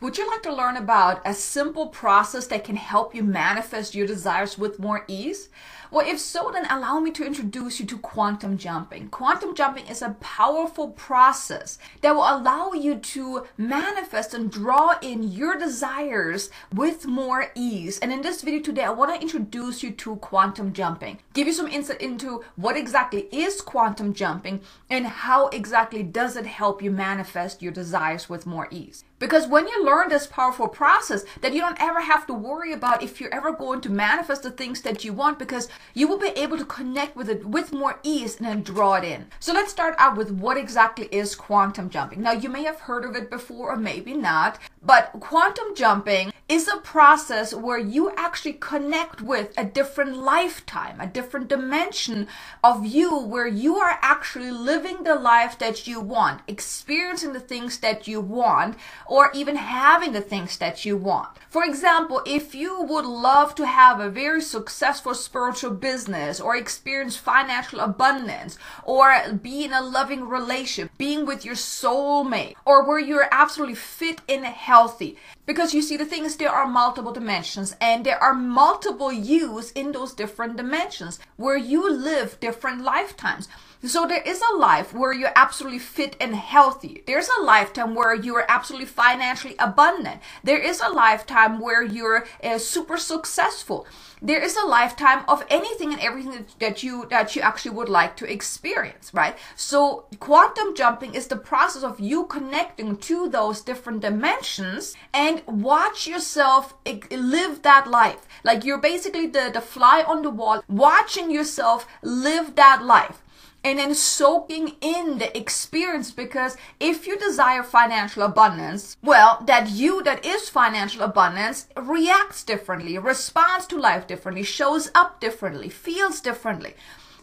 Would you like to learn about a simple process that can help you manifest your desires with more ease? Well, if so, then allow me to introduce you to quantum jumping. Quantum jumping is a powerful process that will allow you to manifest and draw in your desires with more ease. And in this video today, I want to introduce you to quantum jumping, give you some insight into what exactly is quantum jumping and how exactly does it help you manifest your desires with more ease. Because when you learn this powerful process, that you don't ever have to worry about if you're ever going to manifest the things that you want because you will be able to connect with it with more ease and then draw it in. So let's start out with what exactly is quantum jumping. Now you may have heard of it before or maybe not, but quantum jumping is a process where you actually connect with a different lifetime, a different dimension of you where you are actually living the life that you want, experiencing the things that you want, or even having the things that you want. For example, if you would love to have a very successful spiritual business or experience financial abundance or be in a loving relationship, being with your soulmate, or where you're absolutely fit and healthy, because you see, the thing is, there are multiple dimensions and there are multiple yous in those different dimensions where you live different lifetimes. So there is a life where you're absolutely fit and healthy. There's a lifetime where you're absolutely financially abundant. There is a lifetime where you're uh, super successful. There is a lifetime of anything and everything that you that you actually would like to experience, right? So quantum jumping is the process of you connecting to those different dimensions and watch yourself live that life. Like you're basically the the fly on the wall watching yourself live that life and then soaking in the experience because if you desire financial abundance, well, that you that is financial abundance reacts differently, responds to life differently, shows up differently, feels differently.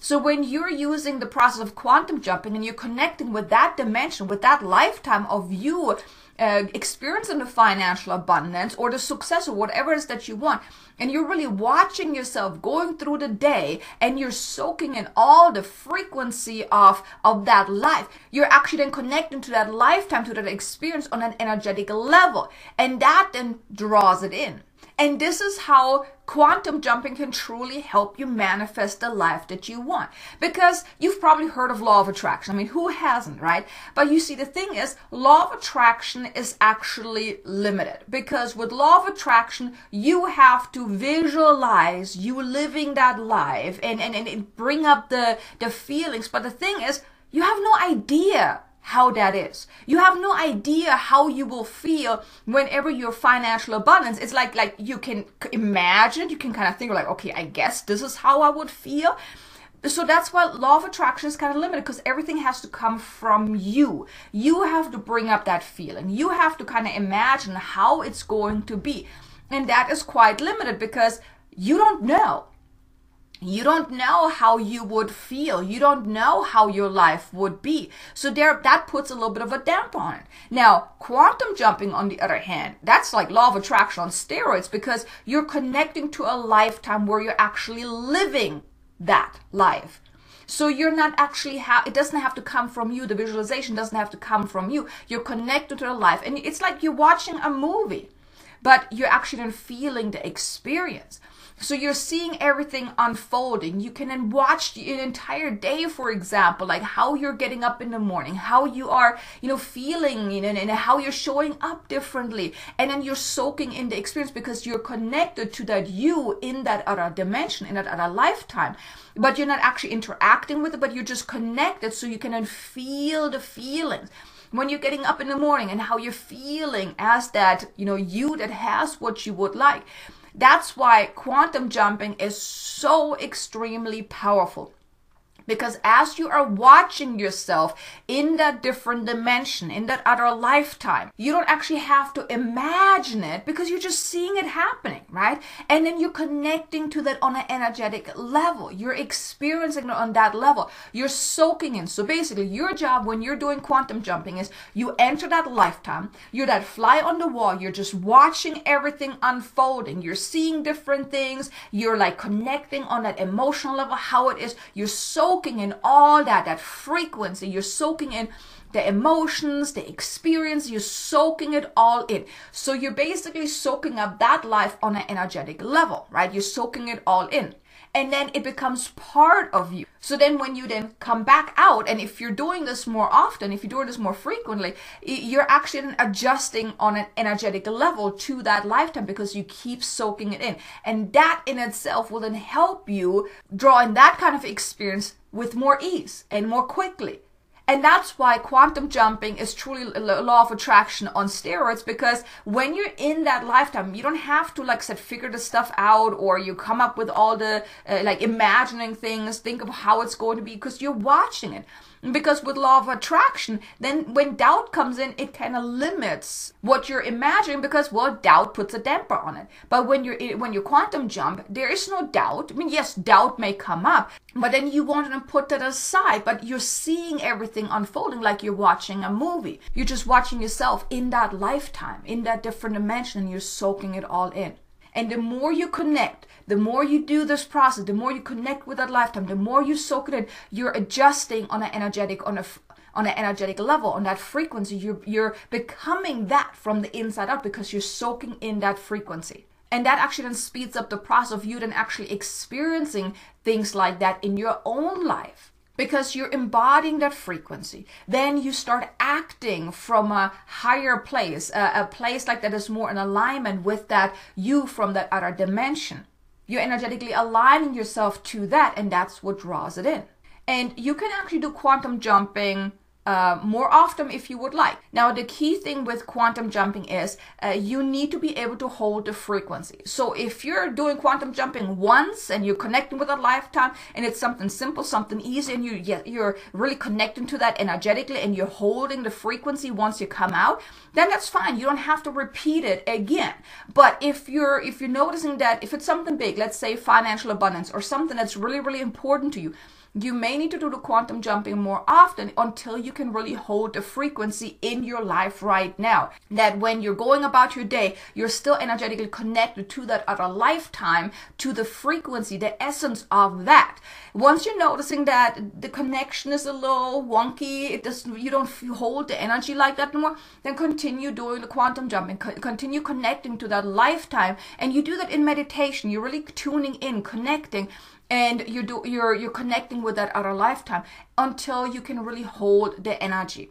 So when you're using the process of quantum jumping and you're connecting with that dimension, with that lifetime of you uh, experiencing the financial abundance or the success or whatever it is that you want, and you're really watching yourself going through the day and you're soaking in all the frequency of of that life you're actually then connecting to that lifetime to that experience on an energetic level and that then draws it in. And this is how quantum jumping can truly help you manifest the life that you want. Because you've probably heard of law of attraction. I mean, who hasn't, right? But you see, the thing is, law of attraction is actually limited. Because with law of attraction, you have to visualize you living that life and, and, and bring up the, the feelings. But the thing is, you have no idea how that is. You have no idea how you will feel whenever your financial abundance. It's like like you can imagine, you can kind of think like, okay, I guess this is how I would feel. So that's why law of attraction is kind of limited because everything has to come from you. You have to bring up that feeling. You have to kind of imagine how it's going to be. And that is quite limited because you don't know you don't know how you would feel. You don't know how your life would be. So there that puts a little bit of a damp on it. Now quantum jumping on the other hand that's like law of attraction on steroids because you're connecting to a lifetime where you're actually living that life. So you're not actually ha- it doesn't have to come from you. The visualization doesn't have to come from you. You're connected to the life. And it's like you're watching a movie but you're actually then feeling the experience so you're seeing everything unfolding. You can then watch an entire day, for example, like how you're getting up in the morning, how you are, you know, feeling, you know, and how you're showing up differently. And then you're soaking in the experience because you're connected to that you in that other dimension, in that other lifetime. But you're not actually interacting with it, but you're just connected so you can then feel the feelings when you're getting up in the morning and how you're feeling as that, you know, you that has what you would like. That's why quantum jumping is so extremely powerful. Because as you are watching yourself in that different dimension, in that other lifetime, you don't actually have to imagine it because you're just seeing it happening, right? And then you're connecting to that on an energetic level. You're experiencing it on that level. You're soaking in. So basically, your job when you're doing quantum jumping is you enter that lifetime, you're that fly on the wall, you're just watching everything unfolding. You're seeing different things, you're like connecting on that emotional level, how it is. You're so soaking in all that, that frequency. You're soaking in the emotions, the experience, you're soaking it all in. So you're basically soaking up that life on an energetic level, right? You're soaking it all in and then it becomes part of you. So then when you then come back out, and if you're doing this more often, if you're doing this more frequently, you're actually adjusting on an energetic level to that lifetime because you keep soaking it in. And that in itself will then help you draw in that kind of experience with more ease and more quickly. And that's why quantum jumping is truly a law of attraction on steroids because when you're in that lifetime, you don't have to, like said, figure the stuff out or you come up with all the, uh, like, imagining things, think of how it's going to be because you're watching it. Because with law of attraction, then when doubt comes in, it kind of limits what you're imagining because well, doubt puts a damper on it. But when you're when you quantum jump, there is no doubt. I mean, yes, doubt may come up, but then you want to put that aside. But you're seeing everything unfolding like you're watching a movie. You're just watching yourself in that lifetime, in that different dimension, and you're soaking it all in. And the more you connect, the more you do this process, the more you connect with that lifetime, the more you soak it in, you're adjusting on an energetic, on a on an energetic level, on that frequency. You're you're becoming that from the inside out because you're soaking in that frequency. And that actually then speeds up the process of you then actually experiencing things like that in your own life because you're embodying that frequency. Then you start acting from a higher place, a, a, place like that is more in alignment with that you from that other dimension. You're energetically aligning yourself to that, and that's what draws it in. And you can actually do quantum jumping uh, more often if you would like. Now, the key thing with quantum jumping is uh, you need to be able to hold the frequency. So, if you're doing quantum jumping once and you're connecting with a lifetime and it's something simple, something easy, and you, you're really connecting to that energetically and you're holding the frequency once you come out, then that's fine. You don't have to repeat it again. But if you're if you're noticing that if it's something big, let's say financial abundance or something that's really really important to you, you may need to do the quantum jumping more often until you can really hold the frequency in your life right now. That when you're going about your day, you're still energetically connected to that other lifetime, to the frequency, the essence of that. Once you're noticing that the connection is a little wonky, it doesn't, you don't hold the energy like that anymore, then continue doing the quantum jumping, continue connecting to that lifetime. And you do that in meditation. You're really tuning in, connecting and you do you're you're connecting with that other lifetime until you can really hold the energy.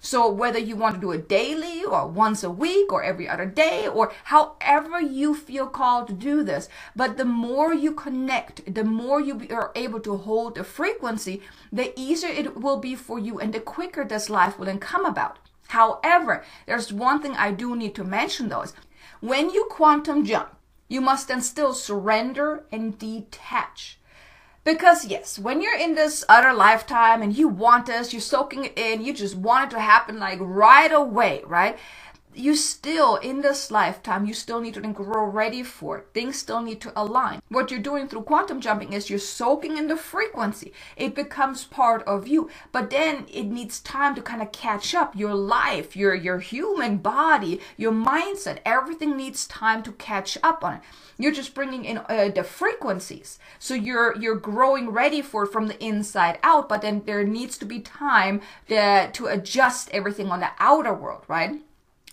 So whether you want to do it daily or once a week or every other day or however you feel called to do this but the more you connect the more you are able to hold the frequency the easier it will be for you and the quicker this life will then come about. However there's one thing i do need to mention though is when you quantum jump you must then still surrender and detach. Because yes, when you're in this other lifetime and you want this, you're soaking it in, you just want it to happen like right away, right? You still in this lifetime you still need to grow ready for it. Things still need to align. What you're doing through quantum jumping is you're soaking in the frequency. It becomes part of you. But then it needs time to kind of catch up. Your life your your human body your mindset everything needs time to catch up on it. You're just bringing in uh, the frequencies. So you're you're growing ready for it from the inside out but then there needs to be time to, to adjust everything on the outer world right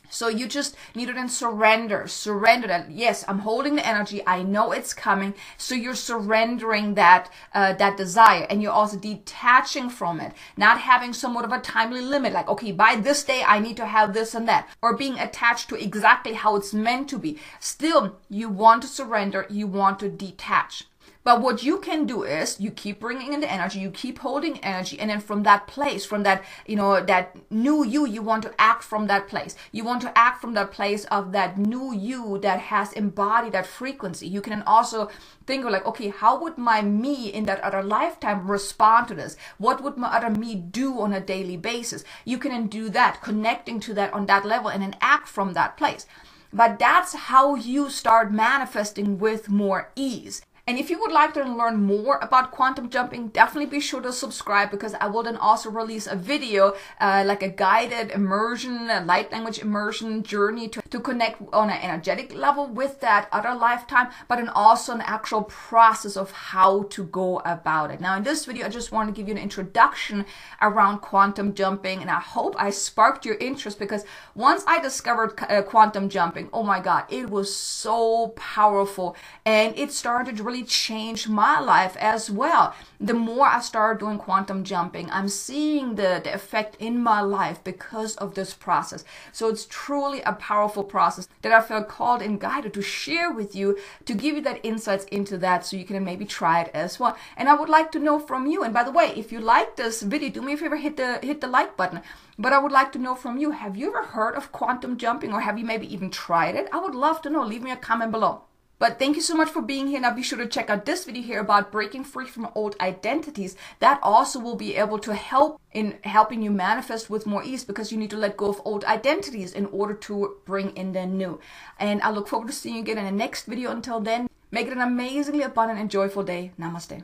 so you just need to then surrender, surrender that. Yes, I'm holding the energy. I know it's coming. So you're surrendering that uh, that desire, and you're also detaching from it, not having somewhat of a timely limit. Like, okay, by this day I need to have this and that, or being attached to exactly how it's meant to be. Still, you want to surrender. You want to detach. But what you can do is you keep bringing in the energy, you keep holding energy, and then from that place, from that, you know, that new you, you want to act from that place. You want to act from that place of that new you that has embodied that frequency. You can also think of like, okay, how would my me in that other lifetime respond to this? What would my other me do on a daily basis? You can do that, connecting to that on that level and then act from that place. But that's how you start manifesting with more ease. And if you would like to learn more about quantum jumping, definitely be sure to subscribe because I will then also release a video, uh, like a guided immersion, a light language immersion journey to, to connect on an energetic level with that other lifetime, but then also an actual process of how to go about it. Now, in this video, I just want to give you an introduction around quantum jumping, and I hope I sparked your interest because once I discovered uh, quantum jumping, oh my God, it was so powerful and it started to really change my life as well. The more I started doing quantum jumping, I'm seeing the, the effect in my life because of this process. So it's truly a powerful process that I felt called and guided to share with you to give you that insights into that so you can maybe try it as well. And I would like to know from you. And by the way, if you like this video, do me a favor, hit the hit the like button. But I would like to know from you, have you ever heard of quantum jumping or have you maybe even tried it? I would love to know. Leave me a comment below. But thank you so much for being here. Now be sure to check out this video here about breaking free from old identities. That also will be able to help in helping you manifest with more ease because you need to let go of old identities in order to bring in the new. And I look forward to seeing you again in the next video. Until then, make it an amazingly abundant and joyful day. Namaste.